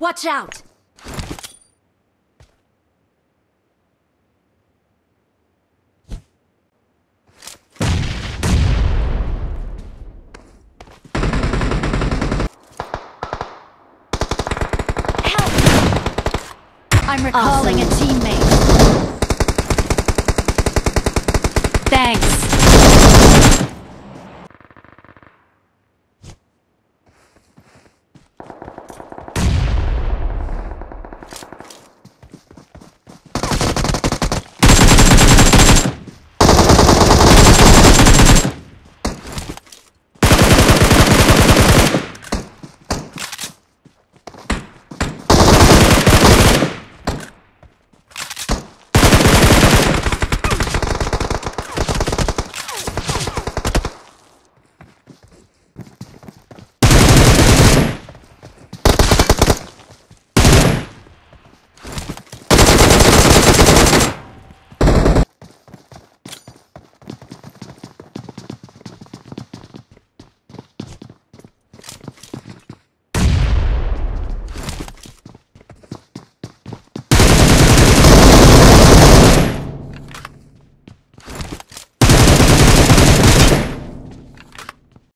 Watch out! I'm recalling a teammate.